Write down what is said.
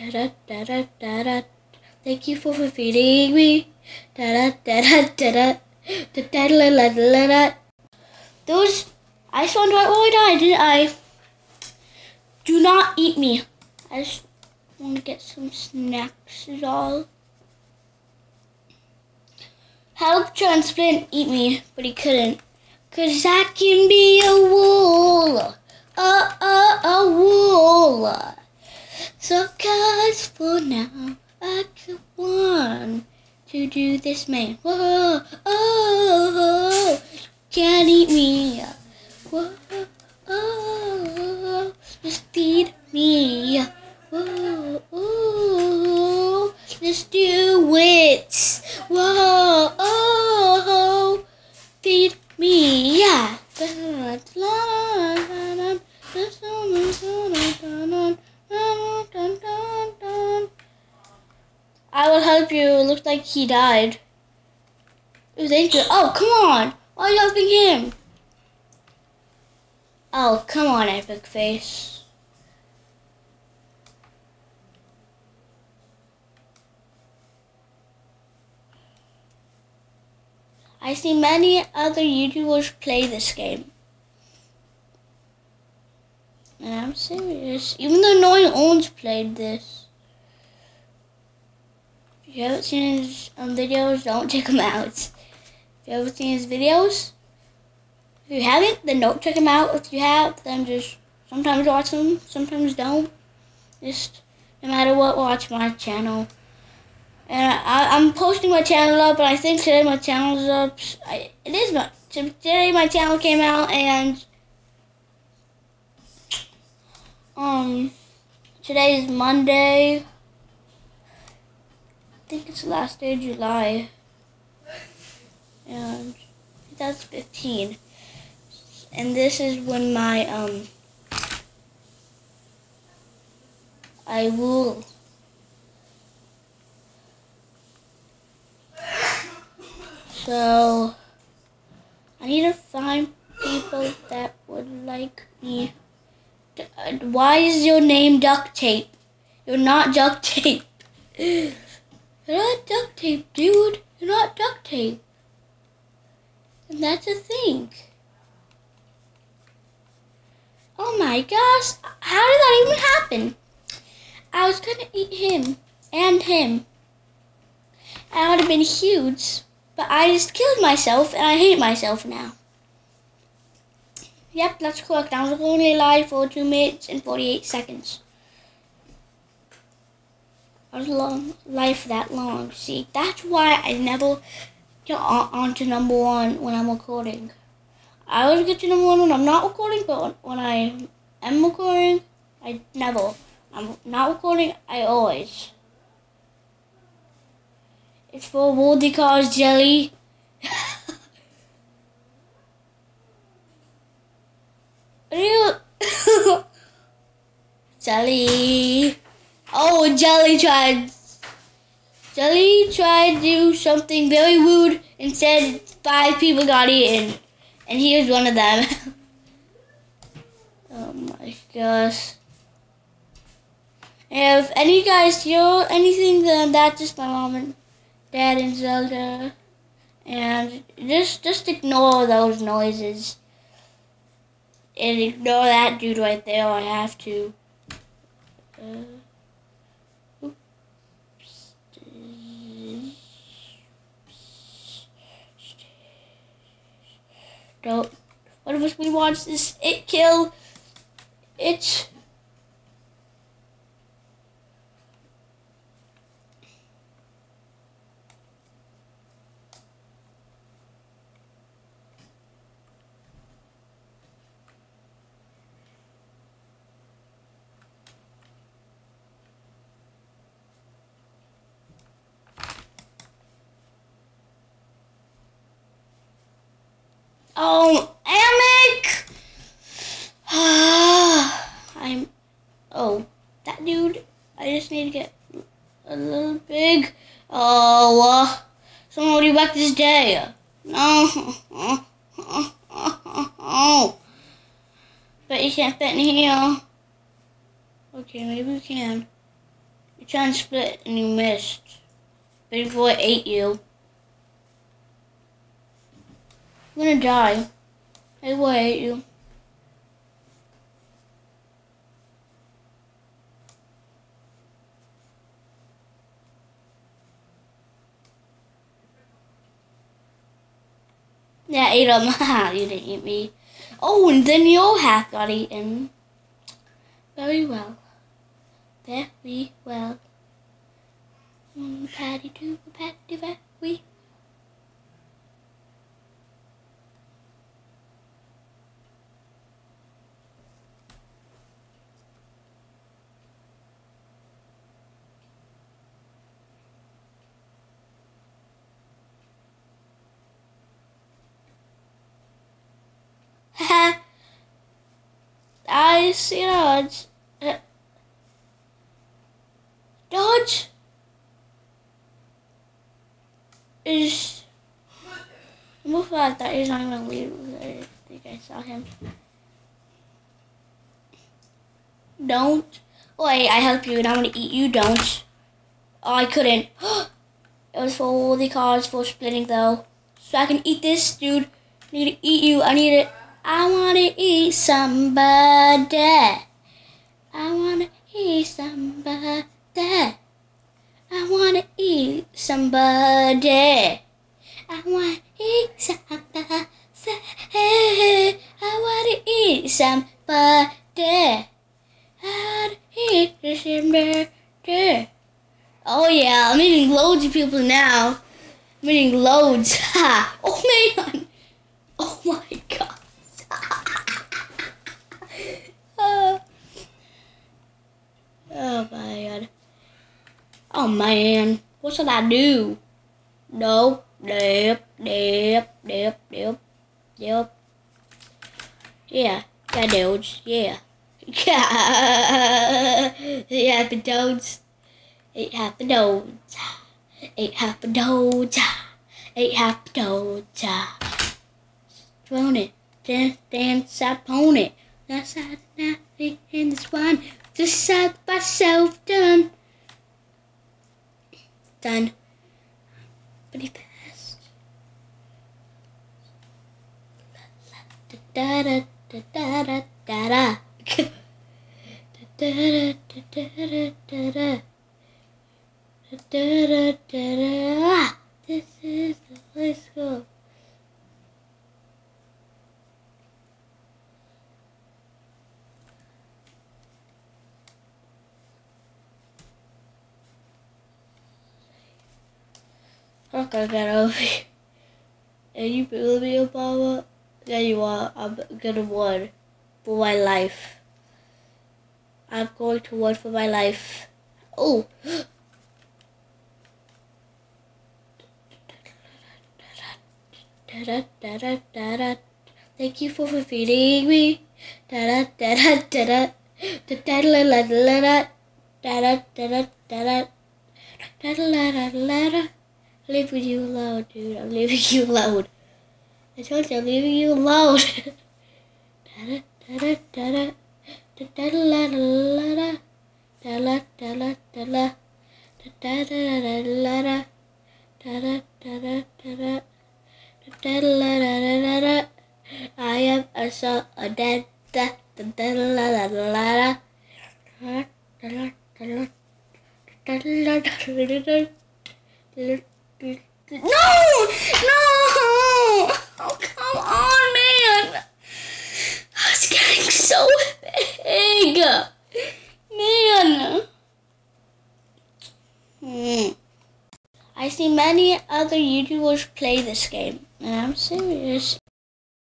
Da da da da da da. Thank you for feeding me. Da da da da da da. Da da da da da da. Those I spawned right where I died, didn't I? Do not eat me. I just want to get some snacks is all. Help John transplant eat me, but he couldn't. Cause I can be a wool. A, a, a wool. So cause for now, I could want to do this man. Whoa, oh, oh, oh. can't eat me. Whoa, oh, just feed me. Whoa, oh, let's do it. Whoa, oh, feed me. Yeah. I will help you. It looks like he died. It was you. Oh, come on. Why are you helping him? Oh, come on, Epic Face. I see many other YouTubers play this game. And I'm serious. Even though no one owns played this. If you haven't seen his um, videos, don't check them out. If you haven't seen his videos, if you haven't, then don't check them out. If you have, then just sometimes watch them, sometimes don't. Just no matter what, watch my channel. And I, am posting my channel up, and I think today my channel's up. I, it is my today my channel came out, and um, today is Monday. I think it's the last day of July, and that's 15. And this is when my um, I will. So, I need to find people that would like me. Uh, why is your name duct tape? You're not duct tape. You're not duct tape, dude. You're not duct tape. And that's a thing. Oh my gosh, how did that even happen? I was gonna eat him and him. I would have been huge. But I just killed myself and I hate myself now. Yep, that's correct. I was only alive for 2 minutes and 48 seconds. Was long life that long. See, that's why I never get on, on to number one when I'm recording. I always get to number one when I'm not recording, but when I am recording, I never. I'm not recording, I always. It's for Moldy Cars Jelly. jelly. Oh, Jelly tried. Jelly tried to do something very rude and said five people got eaten. And he was one of them. oh my gosh. If any guys hear anything, then that's just my mom and Dad and Zelda. And just just ignore those noises. And ignore that dude right there. I have to. Uh, Don't. of us, we watch this it kill? It's Oh, Amic! I'm. Oh, that dude. I just need to get a little big. Oh, uh, somebody back this day. No. Oh. But you can't fit in here. Okay, maybe we can. You trying to split and you missed. Big boy ate you. I'm gonna die. Big boy ate you. Yeah, I ate him. you didn't eat me. Oh, and then your hat got eaten. Very well. Very well. Mm, patty do, patty very I see Dodge. Uh, Dodge is move like that he's not even leave. I think I saw him. Don't. Wait, I help you and I'm gonna eat you. Don't. Oh, I couldn't. it was for all the cards for splitting though. So I can eat this, dude. I need to eat you. I need it. I wanna eat somebody. I wanna eat somebody. I wanna eat somebody. I wanna eat somebody. I wanna eat somebody. I wanna eat somebody. Oh yeah, I'm eating loads of people now. I'm eating loads. Ha! Oh man! Oh my god. Oh my god. Oh man. What should I do? Nope. Dip, dip, dip, dip, dip. Yeah. Got dudes. Yeah. Eight happy toads. Eight happy toads. Eight happy toads. Eight happy toads. Thrown it. Dance, dance upon it. That's how nothing in this one. Just set myself done. Done. Pretty fast. Da da da da da da da. Da da da da da da da. Da da da da. da. This is the place go. Not gonna get over here. And you believe me, Obama? There you are. I'm gonna win for my life. I'm going to win for my life. Oh! Thank you for feeding me. Da da da Da da da da da da da da da da da da da da da da da da leaving you alone, dude. I'm leaving you alone. I told you I'm leaving you alone. da da da da da da da da da da da da da da da da I am a so a dead da da da da da da da da da no! No! Oh, come on, man! It's getting so big! Man! Hmm. I see many other YouTubers play this game, and I'm serious.